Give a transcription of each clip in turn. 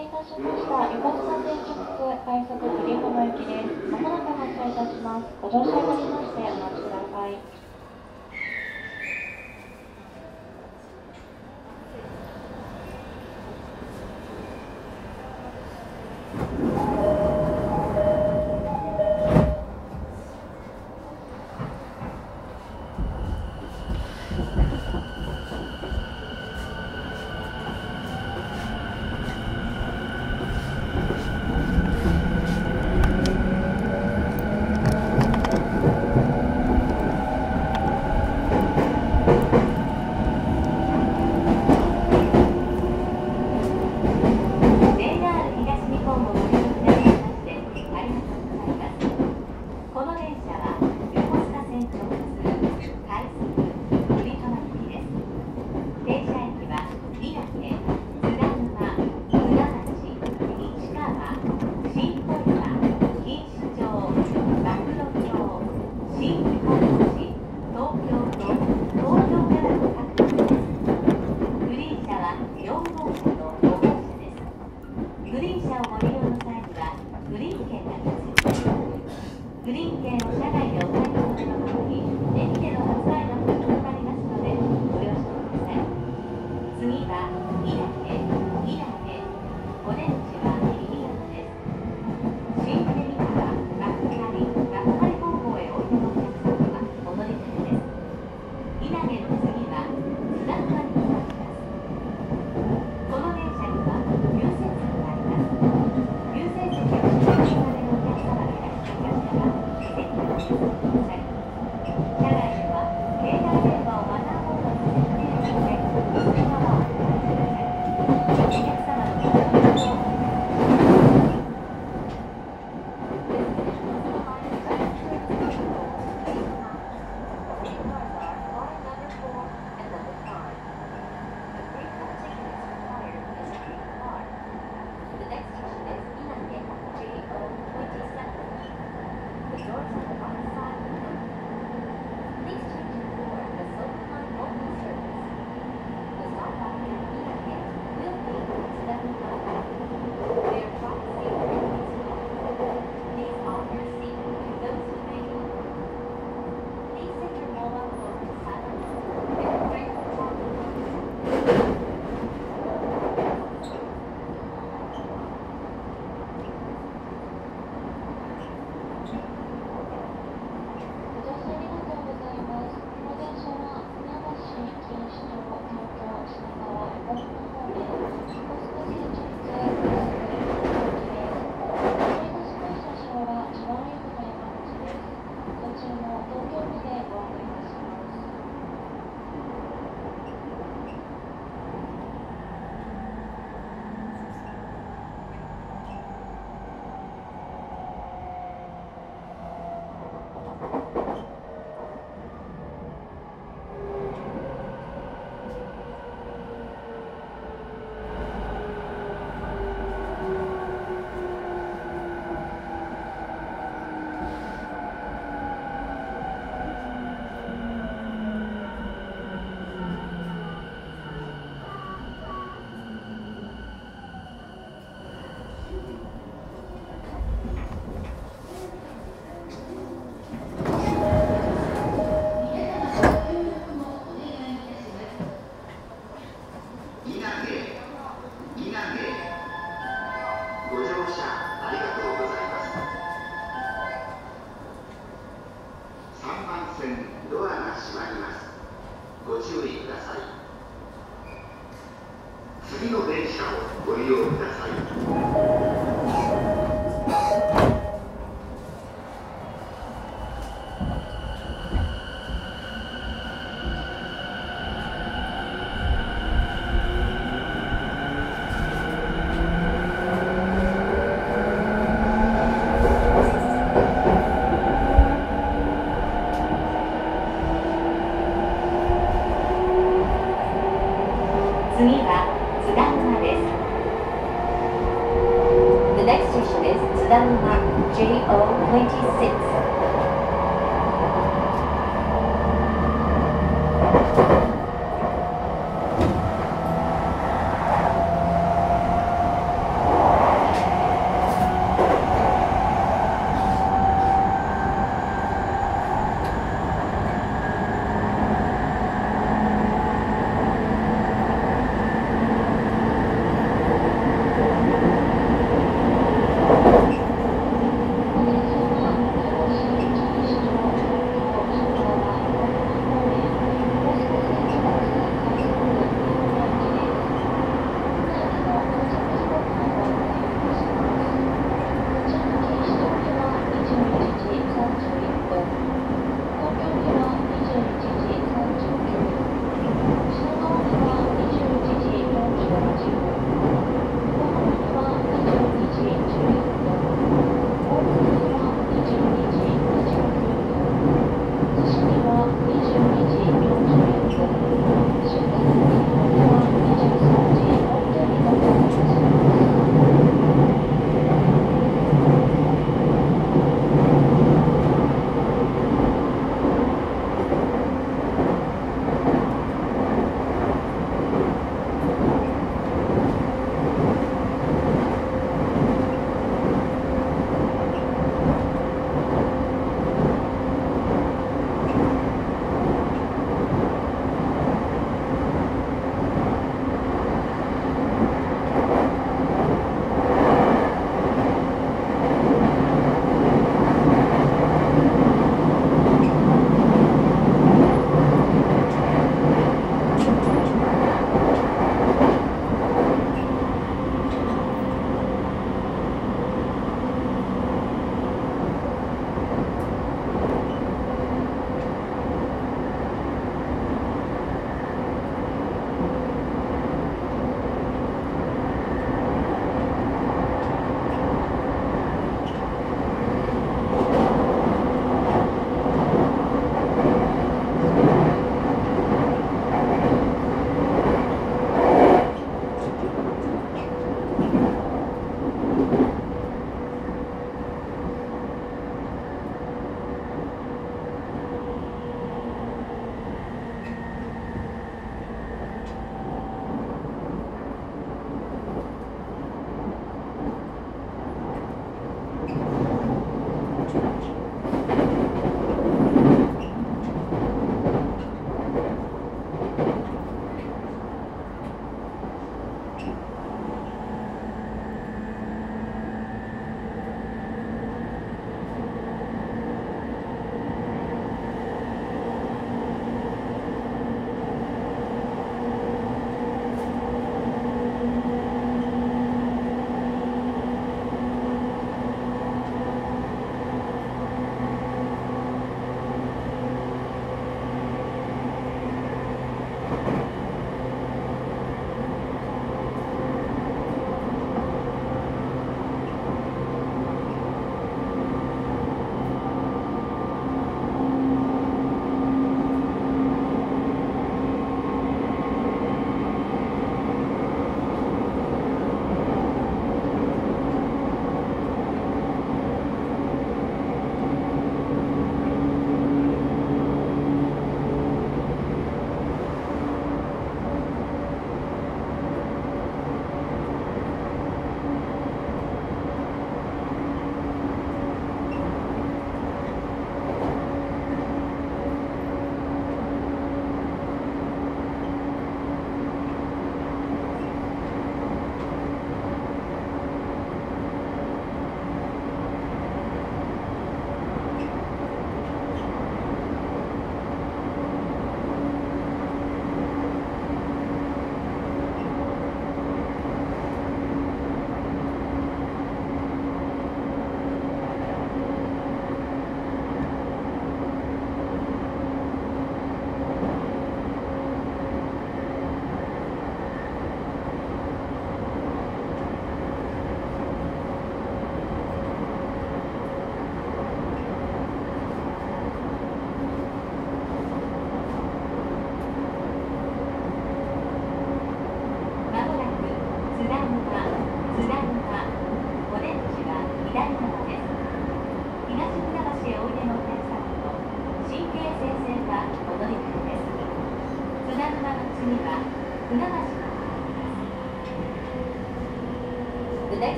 いたしました横須賀線直通快速栗浜行きです。まもなく発車いたします。ご乗車になりましてお待ちください。ください。車内では携帯電話を次は津田沼です The next station is 津田沼 JO26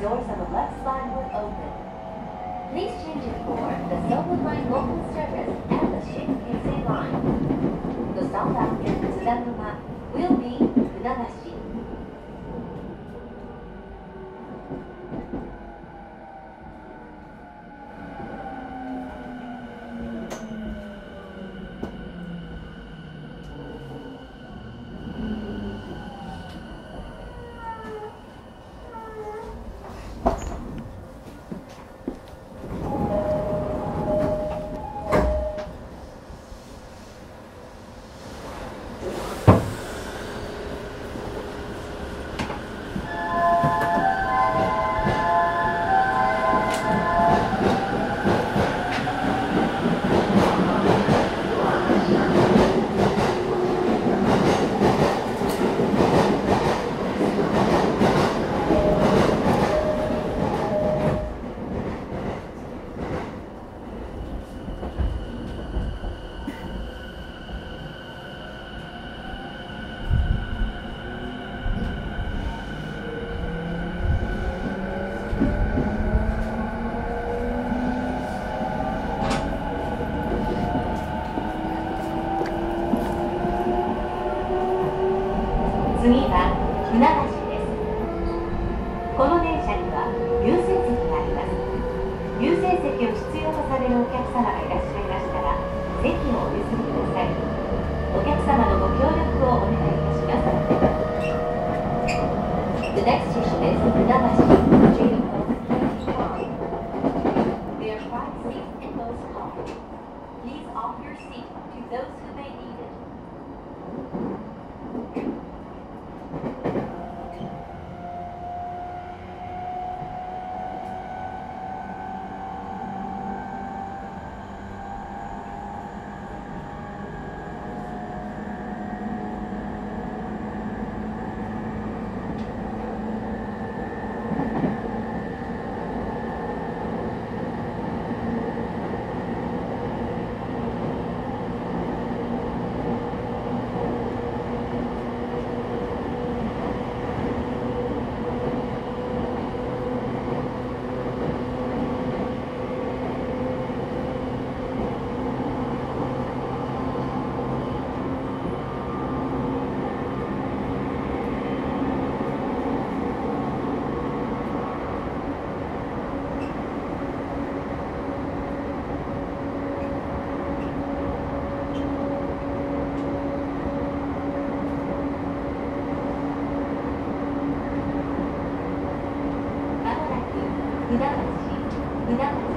Doors on the left side will open. Please change it for the Silver Line local service and the Shinkansen Line. The South African Tsudamuma will be Funanashi. Cuidado, cuidado.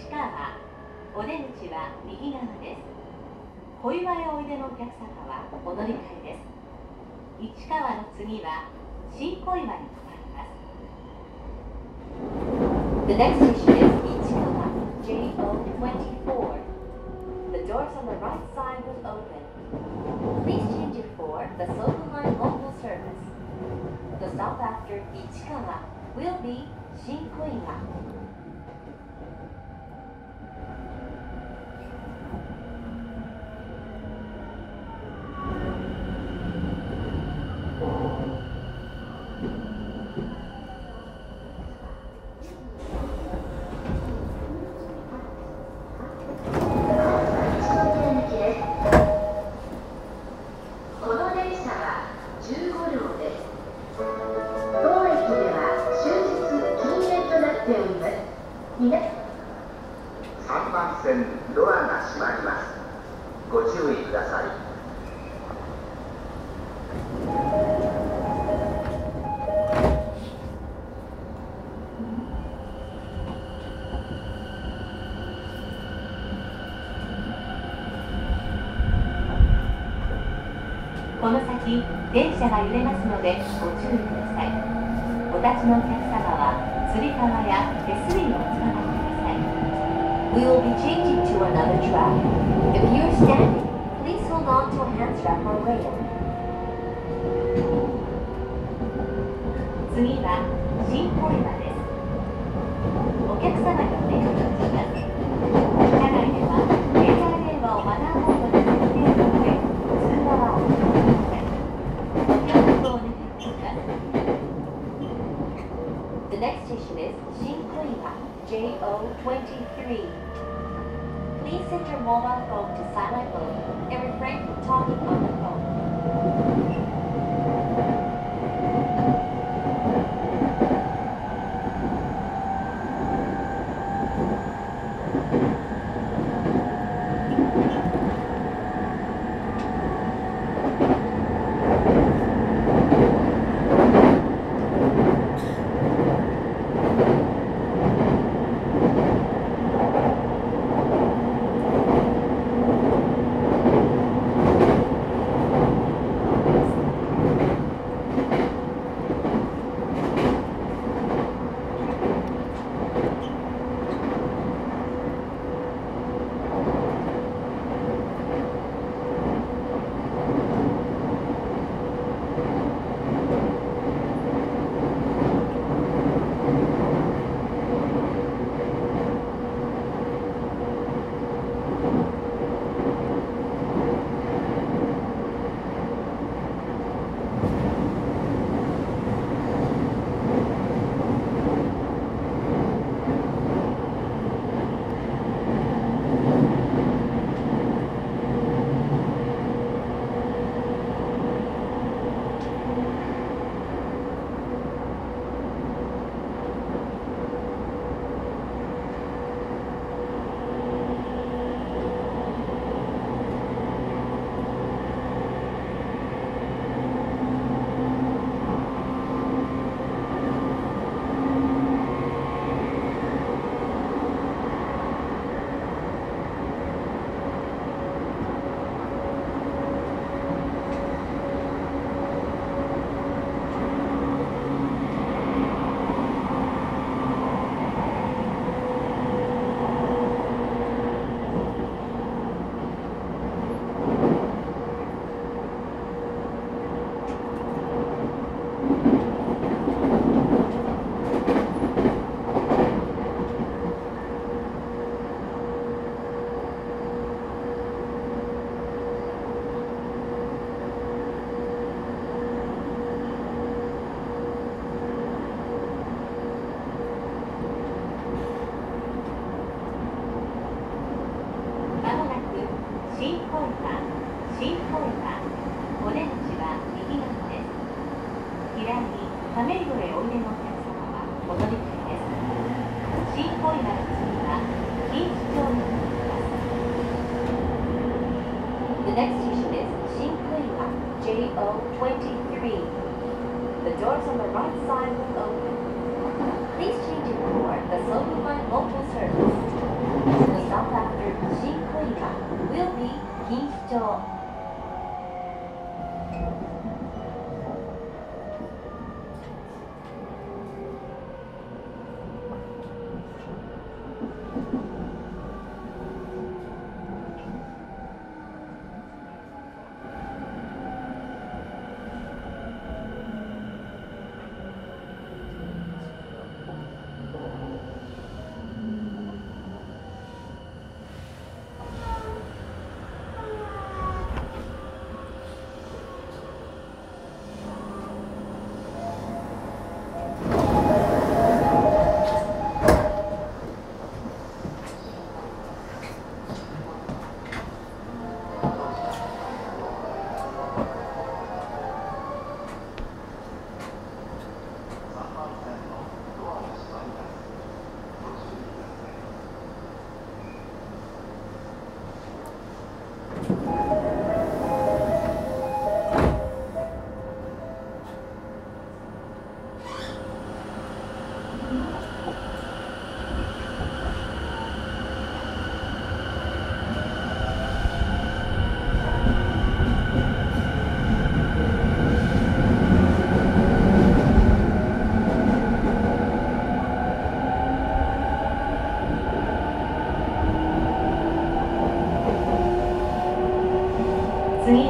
市川お出口は右側です小岩へおいでのお客様はお乗り換えです市川の次は新小岩に停まります The next station is Ichikawa JO24. The doors on the right side will open. Please change it for the Soto Line local service. The stop after Ichikawa will be Shinkoiwa. こ3番線ドアが閉まります。ご注意ください。この先電車が揺れますのでご注意ください。お立ちのお客様はつり革や手すりをお使いください We will be changing to another track. If you're standing, please hold on to a hand strap or rail. 次は新小岩ですお客様にお願いいたします車内では携帯電話をマナーモードに設定の上通話はお願いくださいご協力お願いします The next station is Shinkoiwa JO23. Please set your mobile phone to silent mode and refrain from talking on the phone. The next station is Shinkuiwa, JO23. The doors on the right side will open. Please change it for the Sobu Line local service. The stop after Shinkuiwa will be Kinshicho.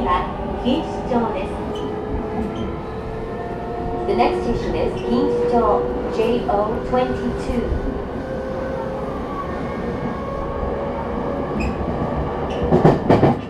次は錦糸町です The next station is Kinshicho, JO22. ま